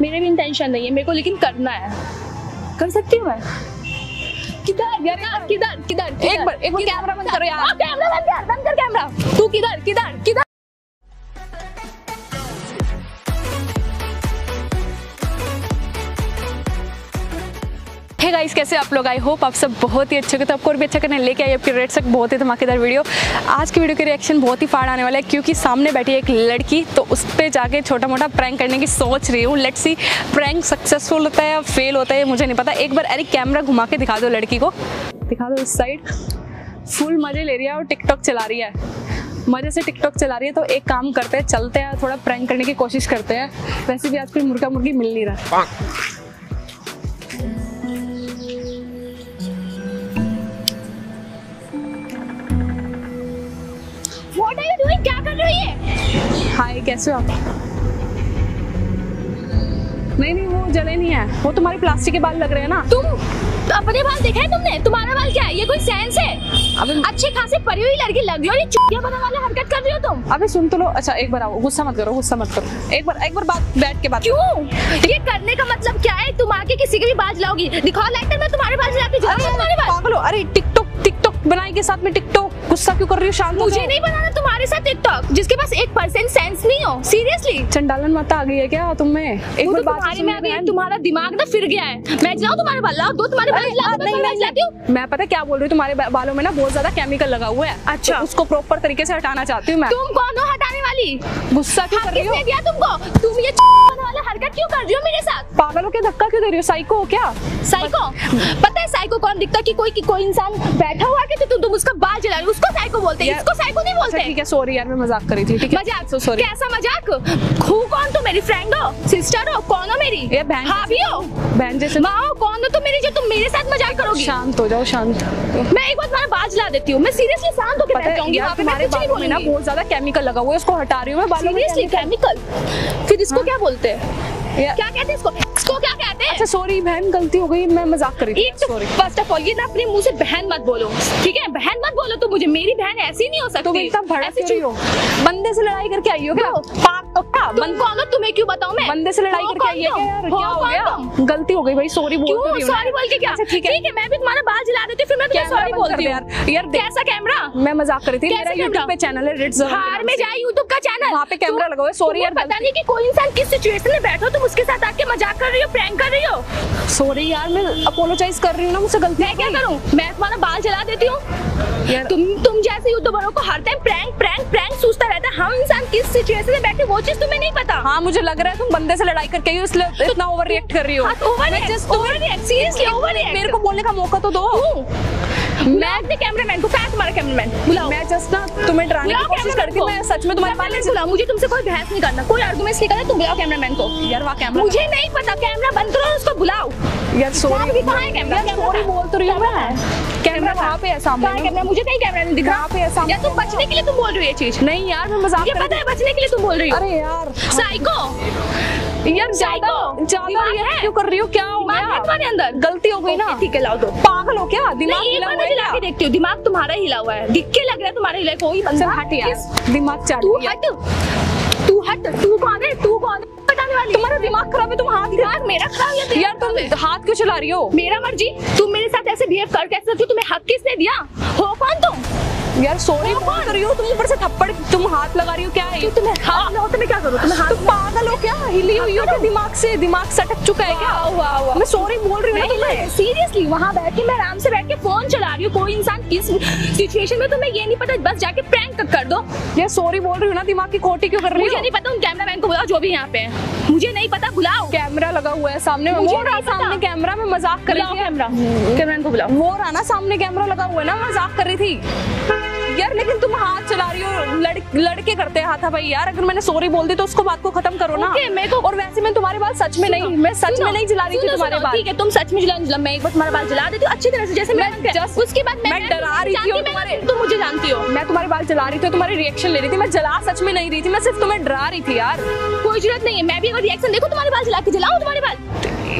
मेरे भी इंटेंशन नहीं है मेरे को लेकिन करना है। कर सकती हूँ मैं? किधर? यार किधर? किधर? एक बार एक बार कैमरा बंद करो यार। कैमरा बंद कर बंद कर कैमरा तू किधर? किधर? किधर? हे गाइस कैसे आप लोग? आई होप आप सब बहुत ही अच्छे हो तो आपको और भी अच्छा करने लेके आई आपके रेट सक, बहुत ही धमाकेदार वीडियो। आज की वीडियो के रिएक्शन बहुत ही फाड़ आने वाला है, क्योंकि सामने बैठी एक लड़की तो उस पर जाके छोटा मोटा प्रैंक करने की सोच रही हूँ। लेट्स सी प्रैंक सक्सेसफुल होता है या फेल होता है मुझे नहीं पता। एक बार अरे कैमरा घुमा के दिखा दो लड़की को। दिखा दो इस साइड फुल मज़े ले रही है और टिकटॉक चला रही है। मज़े से टिकटॉक चला रही है तो एक काम करते हैं, चलते हैं, थोड़ा प्रैंक करने की कोशिश करते हैं। वैसे भी आज कोई मुर्गा मुर्गी मिल नहीं रहा। रही है? हाय कैसे हो आप? नहीं नहीं वो जले नहीं है। वो तुम्हारे प्लास्टिक के बाल लग रहे हैं ना। तुम तो अपने बाल देखा है तुमने? तुम्हारा बाल क्या है? ये कोई सेंस है? अबे अच्छे खासे परी हुई लड़की लग रही हो ये चुटिया बना वाला हरकत कर रही हो तुम? अबे सुन तो लो। अच्छा एक बार आओ। गुस्सा मत करो गुस्सा मत करो। एक बार एक बार बात बैठ के बात क्यों? ये करने का मतलब क्या है? तुम आके किसी के भी बाल जलाओगी दिखाओ लाइटर मैं तुम्हारे बाल जला के तुम्हारे बाल। हो। अरे टिकटॉक टिकटॉक बनाई के साथ में टिकटॉक? गुस्सा क्यों कर रही हो? शांत मुझे। नहीं बनाना तुम्हारे साथ टिकटॉक जिसके पास एक परसेंट सेंस नहीं हो सीरियसली चंडालन माता आ गई है क्या तुम में एक बार तो बात तुम्हारे में आ गई तुम्हारा दिमाग ना फिर गया है। मैं जलाऊं तुम्हारे बाल लाओ दो तुम्हारे बाल नहीं हूँ? मैं पता क्या बोल रही हूँ? तुम्हारे बालों में ना बहुत ज़्यादा केमिकल लगा हुआ है। अच्छा। तो उसको प्रॉपर तरीके से हटाना चाहती हूँ मैं। तुम कौन हो हटाने वाली? गुस्सा क्यों कर रही हो? दिया तुमको? तुम ये वाला हरकत क्यों कर रही हो मेरे साथ? पागलों के धक्का क्यों दे रही हो? साइको हो क्या? साइको पता है साइको कौन दिखता कि कोई कि कोई इंसान बैठा हुआ कि तुम तुम उसका बाल जला रही हो? उसको साइको बोलते हैं। इसको साइको नहीं अच्छा बोलते ठीक है सॉरी यार मैं मज़ाक कर रही थी ठीक है? मज़ाक? सो सॉरी कैसा मज़ाक? हु कौन तुम मेरी फ्रेंड हो? सिस्टर हो? कौन हो मेरी? ये बहन भाभी हो? बहन जैसे माँ हो? कौन हो? तुम मेरी जो तुम मेरे साथ मज़ाक करोगी। शांत हो जाओ शांत। मैं एक बार तुम्हारा बाल जला देती हूँ। मैं सीरियसली शांत होकर बैठ जाऊँगी। यार पे मैं कुछ नहीं बालों में ना बहुत ज़्यादा केमिकल लगा हुआ है उसको हटा रही हूँ मैं बालों में केमिकल फिर इसको क्या बोलते हैं? क्या कहते हैं इसको? इसको क्या कहते हैं? अच्छा सॉरी बहन गलती हो गई मैं मज़ाक कर रही थी सॉरी फ़र्स्ट ऑफ़ ऑल ये ना अपने मुँह से बहन मत बोलो ठीक है? बहन मत मुझे मेरी बहन ऐसी नहीं हो सकती। तुम भड़क ऐसी रही हो? बंदे से लड़ाई करके आई हो क्या? क्यों? पाक तो क्या तुम बंद- कौन हो? तुम्हें क्यों बताऊँ मैं? बंदे से लड़ाई करके आई है क्या यार? तुम? क्या हो हो गया? गलती हो गई भाई सॉरी बोल तो क्यों सॉरी बोल के क्या? अच्छा ठीक है। ठीक है मैं भी तुम्हारा बाल जला देती हूँ फिर मैं तुम्हें सॉरी बोलती यार। यार कैसा कैमरा? मैं मज़ाक कर रही थी। मेरा? यूट्यूब पे चैनल है रिट्स हार में जाए यूट्यूब का चैनल वहाँ पे कैमरा लगा हुआ है, sorry यार, पता नहीं कि कोई इंसान किस सिचुएशन में बैठो तुम उसके साथ आके मज़ाक कर रही हो प्रैंक कर रही हो? सॉरी यार मैं अपोलोजाइज कर रही हूँ ना मुझसे गलती मैं क्या करूँ? मैं तुम्हारा बाल जला देती हूँ। यार तुम तुम जैसे यूट्यूबरों को हर टाइम प्रैंक प्रैंक प्रैंक सोचता रहता है। हम इंसान किस सिचुएशन में बैठे वो चीज़ तुम्हें नहीं पता। हाँ मुझे लग रहा है तुम बंदे से लड़ाई करके हो इसलिए इतना ओवर रिएक्ट कर रही हो। Overreact seriously overreact मेरे को बोलने का मौका तो दो। मैं अपने कैमरामैन को कहा तुम्हारा कैमरामैन बुलाओ। मैं जस्ट ना तुम्हें डराने की कोशिश cameraman करती को। मैं सच में तुम्हारे बाल बुलाओ मुझे तुमसे कोई बहस नहीं करना। कोई आर्गुमेंट्स नहीं करना तुम बुलाओ कैमरामैन को। यार वहाँ कैमरा मुझे नहीं पता कैमरा बंद करो उसको बुलाओ। यार सॉरी अभी है कैमरा सॉरी बोल तो रही हूँ मैं। कैमरा वहाँ पे है सामने कैमरा मुझे कहीं कैमरा नहीं दिख रहा। पे है सामने। या तुम बचने के लिए तुम बोल रही हो ये चीज़। नहीं यार मैं मज़ाक ये पता है। बचने के लिए तुम बोल रही हो। अरे यार। साइको यार ज़्यादा ज़्यादा दिमाग क्यों कर रही हो? क्या हो गया? तुम्हारे अंदर। गलती हो गई ना? ठीक है लाओ दो। पागल हो क्या? दिमाग हिला हुआ है? देखती हूँ? दिमाग तुम्हारा हिला हुआ है। दिख के लग रहा है तुम्हारा हिला कोई बंदा हट यार। दिमाग चाट तू हट। तू हट। तू कौन है? तू कौन है? बताने वाली। तुम्हारा दिमाग खराब है तुम हाथ दिमाग मेरा खराब है यार तुम हाथ क्यों चला रही हो? मेरा मर्ज़ी। तुम मेरे साथ ऐसे बिहेव कर कैसे सकती हो? तुम्हें हक किसने दिया? हो कौन तुम? यार सॉरी बोल कर रही हो। तुम ऊपर से थप्पड़ तुम हाथ लगा रही हो क्या है तो तुम्हें हाथ लगाओ तो मैं क्या करूँ? तुम्हें हाथ हिली हुई हो दिमाग से दिमाग सटक चुका है क्या? वाह, वाह। मैं सॉरी बोल रही हूँ ना सीरियसली वहाँ बैठ के मैं आराम से बैठ के फ़ोन चला रही हूँ। कोई इंसान किस सिचुएशन में तुम्हें ये नहीं पता बस जाके प्रैंक कर दो। यार सॉरी बोल रही हूँ ना दिमाग की खोटी क्यों कर रही मुझे नहीं पता उन कैमरामैन को बुलाओ जो भी यहाँ पे है। मुझे नहीं पता बुलाओ। कैमरा लगा हुआ है सामने मुझे वो रहा सामने कैमरा में मज़ाक कर रही थी। कैमरा कैमरामैन को बुलाओ। वो रहा ना सामने कैमरा लगा हुआ है ना मज़ाक कर रही थी। यार लेकिन तुम हाथ चला रही हो। लड़, लड़के करते हैं हाथा भाई। यार अगर मैंने सॉरी बोल दी तो उसको बात को खत्म करो ना। ओके, मेरे को- और वैसे मैं तुम्हारे बाल सच में नहीं मैं सच में नहीं जला रही थी तुम्हारे बाल। ठीक है तुम सच में जला मैं एक बार तुम्हारा बाल जला देती हूँ अच्छी तरह से जैसे मैं उसके बाद मैं डरा रही थी मैं- तुम्हारे- तुम मुझे जानती हो। मैं तुम्हारे बाल जला रही थी तुम्हारी रिएक्शन ले रही थी। मैं जला सच में नहीं रही थी मैं सिर्फ़ तुम्हें डरा रही थी यार। कोई ज़रूरत नहीं है मैं भी अगर रिएक्शन देखो तुम्हारे बाल जला के जलाऊं तुम्हारे बाल?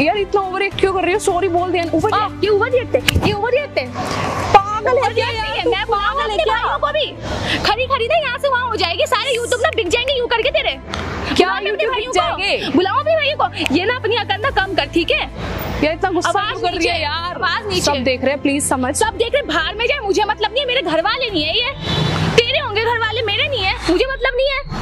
यार इतना ओवर क्यों कर रही हो? सॉरी बोल दिया। आ, ये ओवर रिएक्ट है ये ओवर रिएक्ट है पागल है क्या? मैं पागल है क्या को भी खरी खरी ना यहाँ से वहाँ हो जाएगी सारे यूट्यूब ना बिक जाएँगे यू करके तेरे क्या यूट्यूब भाइयों जाएँगे। बुलाओ को ये ना अपनी अकड़ ना कम कर ठीक है? यार इतना गुस्सा क्यों कर रही है यार? आवाज़ नीचे। सब देख रहे हैं प्लीज़ समझ। सब देख रहे बाहर में जाए मुझे मतलब नहीं है मेरे घर वाले नहीं है ये। तेरे होंगे घर वाले मेरे नहीं है मुझे मतलब नहीं है।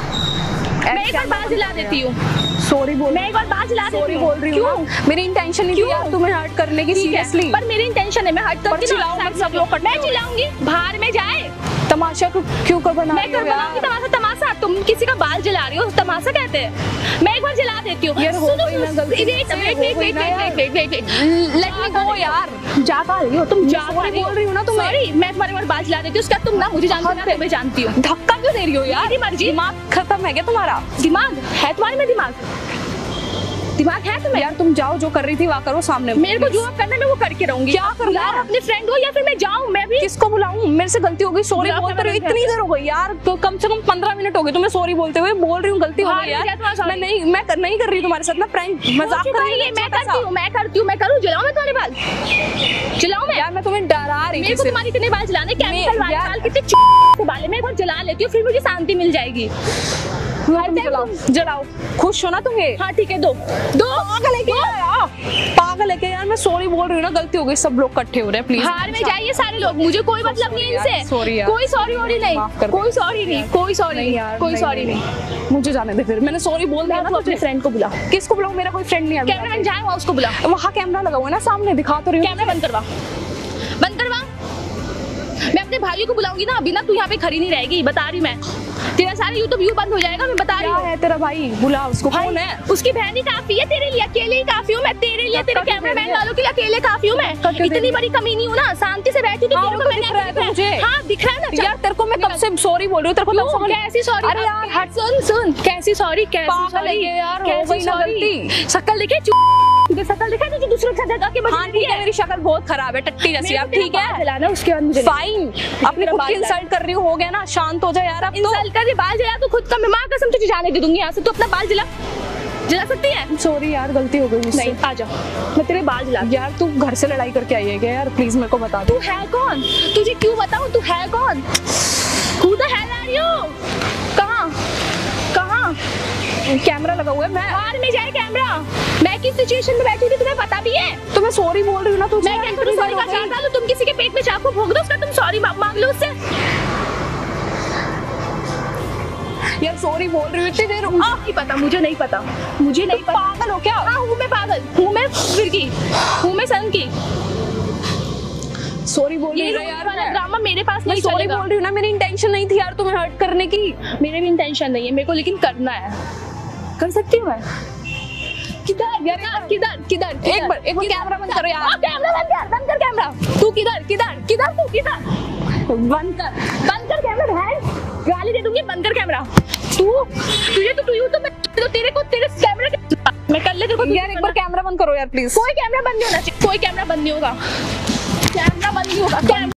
मैं एक बार बात दिला देती हूँ। सॉरी बोल मैं एक बार बात दिला सॉरी बोल रही हूँ मेरी इंटेंशन नहीं थी यार तुम्हें हर्ट करने की सीरियसली पर मेरी इंटेंशन है मैं पर करके चिल्लाओ सब लोग मैं चिल्लाऊँगी बाहर में जाए तमाशा क्यों कर बना मैं कर बनाऊँगी तमाशा तमाशा तुम किसी का बाल जला रही हो तमाशा कहते हैं। मैं एक बार जला देती हूँ। यार, हो सुनो, गई ना गलती ना wait, यार। wait, wait, wait. Let me go यार। जा कहाँ रही हो तुम जा कहाँ रही बोल रही हूँ ना तुम्हें। सॉरी मैं तुम्हारे बार बाल जला देती हूँ उसका तुम ना मुझे जानती हो ना तुम्हें जानती हूँ। धक्का क्यों दे रही हो यार? मेरी मर्ज़ी। दिमाग खत्म है क्या तुम्हारा? दिमाग? है तुम्हारे में दिमाग? दिमाग है तुम्हें? यार तुम जाओ जो कर रही थी वहाँ करो सामने। मेरे को जो अब करना मैं वो करके रहूँगी। क्या बुलाओ है? अपने फ्रेंड को या फिर मैं जाऊँ? मैं भी किसको बुलाऊं? मेरे से गलती हो गई सॉरी बोलते रही इतनी देर हो गई यार। तो कम से कम पंद्रह मिनट हो गए तुम्हें सॉरी बोलते हुए। बोल रही हूँ गलती हो हाँ, गई यार। मैं नहीं मैं नहीं कर रही तुम्हारे साथ ना प्रैंक मज़ाक कर रही हूँ मैं करती हूँ मैं करती हूँ मैं करूँ? जलाऊँ मैं तुम्हारे बाल। जलाऊँ मैं। यार मैं तुम्हें डरा रही मेरे थी को सिर्फ़। तुम्हारे इतने बाल जलाने केमिकल बाल कितने के बाल है? मैं एक बार जला लेती हूँ? फिर मुझे शांति मिल जाएगी। हाँ, जलाओ। जलाओ। खुश हो ना तुम ये हाँ ठीक है दो। दो। पागल है क्या यार? पागल है क्या यार मैं सॉरी बोल रही हूँ ना गलती हो गई सब लोग इकट्ठे हो रहे हैं प्लीज़ बाहर में जाइए सारे लोग मुझे कोई मतलब नहीं इनसे। यार। कोई सॉरी वॉरी माफ़ नहीं कोई सॉरी नहीं कोई सॉरी नहीं यार कोई सॉरी नहीं, मुझे जाने दे फिर। मैंने सॉरी बोल दिया ना अपने फ्रेंड को बुला। किसको बुलाऊं? मेरा कोई फ्रेंड नहीं है कैमरा मैन जाए वहाँ उसको बुला। वहाँ कैमरा लगा हुआ है ना सामने दिखा तो रही हूँ। कैमरा बंद करवा। बंद करवा। मैं अपने भाई को बुलाऊँगी ना अभी ना तू यहाँ पे खड़ी नहीं रहेगी बता रही मैं। तेरा सारा यूट्यूब व्यू बंद हो जाएगा मैं बता रही हूँ। है तेरा भाई? बुला उसको। कौन है? उसकी बहन ही काफ़ी है तेरे लिए अकेले ही काफ़ी हूँ मैं तेरे लिए तेरे कैमरा मैन वालों के लिए अकेले काफ़ी हूँ मैं। इतनी बड़ी कमी नहीं हूँ ना शांति से बैठी हाँ, को तो दिख रहा है मुझे। दिख रहा है ना यार तेरे को मैं कब से सॉरी बोल रही हूँ तेरे को कैसी सॉरी अरे यार हट। सुन सुन। कैसी सॉरी कैसी सॉरी यार, कैसी। शक्ल देखे शक्ल देखा तुझे दूसरे के साथ बच हाँ ठीक है मेरी शक्ल बहुत खराब है टट्टी जैसी अब ठीक है। उसके बाद फाइन अपने खुद की इंसल्ट कर रही हो गया ना शांत हो जा यार अब तो। इंसल्ट कर रही बाल जला तो खुद का मैं माँ कसम तुझे जाने दे दूँगी यहाँ से तू अपना बाल जला। जला सकती है? सॉरी यार गलती हो गई मुझसे। नहीं आ जा। मैं तेरे बाल जला यार तू घर से लड़ाई करके आई है क्या यार? प्लीज़ मेरे को बता तू है कौन? तुझे क्यों बताऊँ? तू है कौन? Who the hell are you? कहाँ? कहाँ? कैमरा लगा हुआ है मैं बाहर में जाए कैमरा। मैं किस सिचुएशन में बैठी थी तुम्हें पता भी है? तो मैं सॉरी बोल रही हूँ ना तू मैं क्या करूँ? सॉरी का चार डालू तुम किसी के पेट में चाकू भोग दो उसका तुम सॉरी मांग लो उससे। यार सॉरी बोल रही हूँ इतनी देर नहीं पता मुझे नहीं पता मुझे नहीं पता। पागल हो क्या? हाँ हूँ मैं पागल हूँ मैं फिरकी हूँ मैं सन की। सॉरी बोल रही हूँ यार। ड्रामा मेरे पास नहीं सॉरी बोल रही हूँ ना मेरी इंटेंशन नहीं थी यार तुम्हें हर्ट करने की। मेरे भी इंटेंशन नहीं है मेरे को लेकिन करना है। कर सकती हूँ मैं? किधर? यार किधर? किधर? एक बार एक बार कैमरा बंद करो यार। कैमरा बंद कर बंद कर कैमरा तू किधर? किधर? किधर तू? किधर? बंद कर। बंद कर कैमरा गाली दे दूँगी बंद कर कैमरा तू? तुझे तो तू तो मैं तो तेरे को तेरे कैमरा के मैं कर ले तेरे को यार एक बार कैमरा बंद करो यार प्लीज़ कोई कैमरा बंद नहीं होना चाहिए कोई कैमरा बंद नहीं होगा। कैमरा बंद नहीं होगा कैमरा